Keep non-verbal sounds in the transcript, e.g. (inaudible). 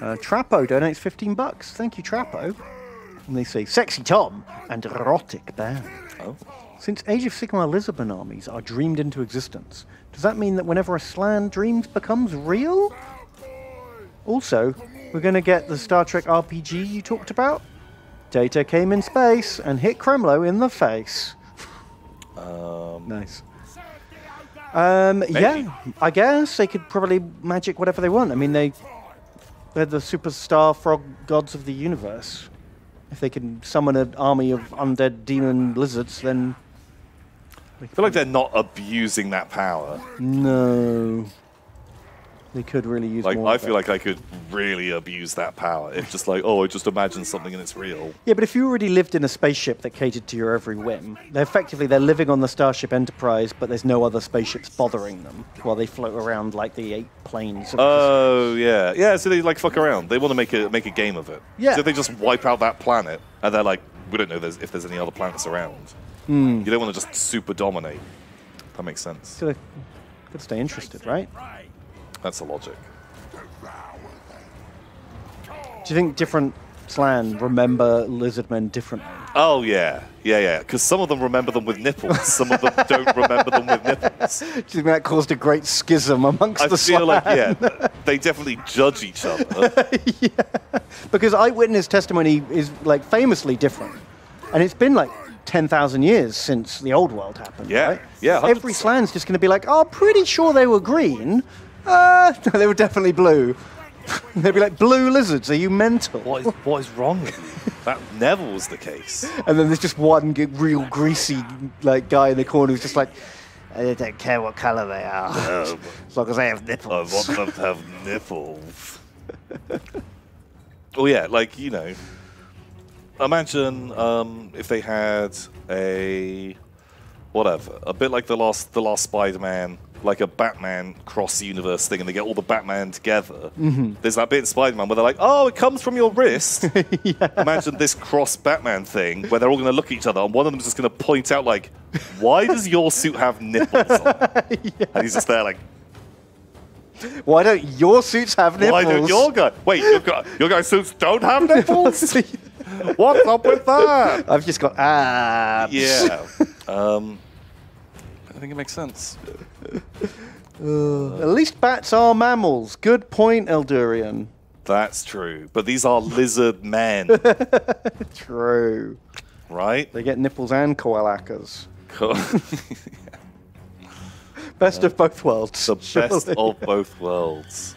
Uh, Trapo donates 15 bucks. Thank you, Trapo. And they say, Sexy Tom and Erotic Band. Oh. Since Age of Sigmar Lizardman armies are dreamed into existence, does that mean that whenever a Slann dreams becomes real? Also, we're going to get the Star Trek RPG you talked about? Data came in space and hit Kremlo in the face. Um, Nice. Um, yeah, I guess they could probably magic whatever they want. I mean, they they're the superstar frog gods of the universe. If they can summon an army of undead demon lizards, then I feel like they're not abusing that power. no, they could really use Like more. I of feel it. like I could really abuse that power. It's just like, oh, I just imagine something and it's real. Yeah, but if you already lived in a spaceship that catered to your every whim, they're effectively they're living on the Starship Enterprise, but there's no other spaceships bothering them while they float around like the eight planes. Of Oh yeah, yeah. So they like fuck around. They want to make a make a game of it. Yeah. So they just wipe out that planet, and they're like, we don't know there's, if there's any other planets around. Hmm. You don't want to just super dominate. That makes sense. so could stay interested, right? That's the logic. Do you think different Slann remember lizardmen differently? Oh yeah, yeah, yeah. Because some of them remember them with nipples. Some of them don't remember them with nipples. (laughs) Do you think that caused a great schism amongst the people? I feel like Slann? yeah, they definitely judge each other. (laughs) yeah, because eyewitness testimony is like famously different, and it's been like ten thousand years since the old world happened. Yeah, right? yeah, Every 100%. Slann's just going to be like, "Oh, pretty sure they were green. Uh, (laughs) no, they were definitely blue." (laughs) They'd be like, "Blue lizards? Are you mental?" what is what is wrong with you? That never was the case. (laughs) And then there's just one real greasy like guy in the corner who's just like, "I don't care what color they are, Um, as long as they have nipples. I want them to have nipples. well, yeah, like you know, imagine um, if they had a whatever, a bit like the last the last Spider-Man, like a Batman cross universe thing, and they get all the Batman together. There's that bit in Spider-Man where they're like, "Oh, it comes from your wrist." (laughs) Imagine this cross Batman thing where they're all going to look at each other, and one of them's just going to point out like, "Why does your suit have nipples?" On? it?" (laughs) And he's just there like. Why don't your suits have nipples? Why don't your guy? Wait, your guy, your guy suits don't have nipples. (laughs) What's up with that? I've just got abs. Yeah. Um, I think it makes sense. Uh, at least bats are mammals. Good point, Eldurian. That's true. But these are lizard men, (laughs) True. right? They get nipples and cloacas. Cool. (laughs) Best of both worlds. the best of both worlds.